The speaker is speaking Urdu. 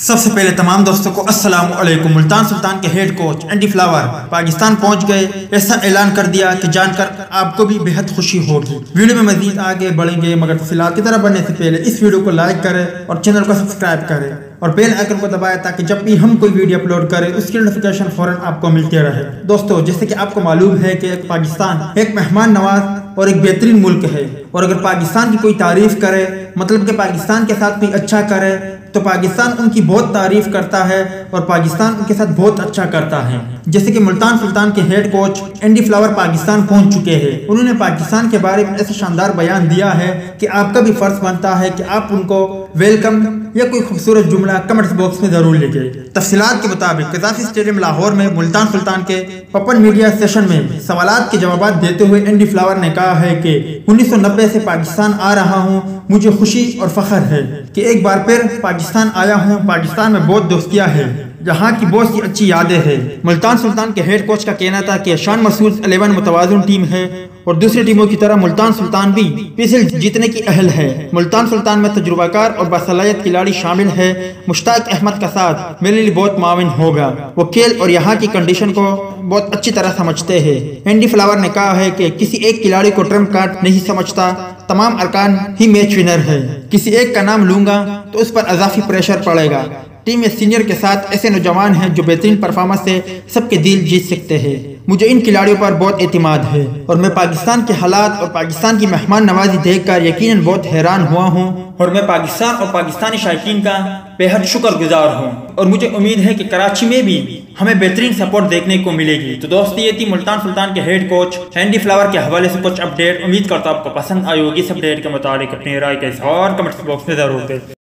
سب سے پہلے تمام دوستوں کو السلام علیکم۔ ملتان سلطان کے head coach Andy Flower Pakistan پہنچ گئے۔ ایسا اعلان کر دیا کہ جان کر آپ کو بھی بہت خوشی ہوگی۔ ویڈیو میں مزید آگے بڑھیں گے، مگر تفصیلات کی طرح بڑھنے سے پہلے اس ویڈیو کو لائک کریں اور چینل کو سبسکرائب کریں۔ اور بیل آئکن کو دبائے تاکہ جب بھی ہم کوئی ویڈیو اپلوڈ کریں، اس کی نوٹیفیکیشن فوراً آپ کو ملتے رہے۔ دوستو، جیسے کہ آپ کو معلوم ہے کہ ایک پاکستان، ایک مہمان نواز اور ایک بہترین ملک ہے۔ اور اگر پاکستان کی کوئی تعریف کرے مطلب کہ پاکستان کے ساتھ کوئی اچھا کرے، تو پاکستان ان کی بہت تعریف کرتا ہے اور پاکستان ان کے ساتھ بہت اچھا کرتا ہے۔ جیسے کہ ملتان سلطان کے head coach Andy Flower Pakistan پہنچ چکے ہیں۔ انہوں نے پاکستان کے بارے میں ایسا شاندار بیان دیا ہے کہ آپ کا بھی فرض بنتا ہے کہ آپ ان کو ویلکم یا کوئی خوبصورت جملہ کمنٹس باکس میں ضرور لکھے تفصیلات کے مطابق قذافی اسٹیڈیم لاہور میں ملتان سلطان کے پپن میڈیا سیشن میں سوالات کے جوابات دیتے ہوئے اینڈی فلاور نے کہا ہے کہ انیس سو نبے سے پاکستان آ رہا ہوں، مجھے خوشی اور فخر ہے کہ ایک بار پھر پاکستان آیا ہوں، پاکستان میں بہت دوستیاں ہیں۔ جہاں کی بہت سی اچھی یادیں ہیں۔ ملتان سلطان کے ہیڈ کوچ کا کہنا تھا کہ شان مسعود الیون متوازن ٹیم ہے اور دوسری ٹیموں کی طرح ملتان سلطان بھی پیسل جیتنے کی اہل ہے۔ ملتان سلطان میں تجربہ کار اور باصلاحیت کھلاڑی شامل ہے۔ مشتاق احمد کا ساتھ میرے لیے بہت معاون ہوگا۔ وہ کھیل اور یہاں کی کنڈیشن کو بہت اچھی طرح سمجھتے ہیں۔ اینڈی فلاور نے کہا ہے کہ کسی ایک کھلاڑی کو ٹرم کارڈ نہیں سمجھتا۔ تمام ارکان ہی میچ ونر ہے کسی ایک کا نام لوں گا تو اس پر اضافی پریشر پڑے گا۔ ٹیم میں سینئر کے ساتھ ایسے نوجوان ہیں جو بہترین پرفارمنس سے سب کے دل جیت سکتے ہیں۔ مجھے ان کھلاڑیوں پر بہت اعتماد ہے اور میں پاکستان کے حالات اور پاکستان کی مہمان نوازی دیکھ کر یقیناً بہت حیران ہوا ہوں اور میں پاکستان اور پاکستانی شائقین کا بہت شکر گزار ہوں۔ اور مجھے امید ہے کہ کراچی میں بھی ہمیں بہترین سپورٹ دیکھنے کو ملے گی۔ تو دوست یہ تھی، ملتان سلطان کے ہیڈ کوچ ہینڈی فلاور کے حوالے سے کچھ اپڈیٹ امید کرتا ہوں آپ کو پسند آئی ہوگی اس اپڈیٹ کے متعلق اپنی رائے کے اور کمنٹ باکس میں ضرور دیں۔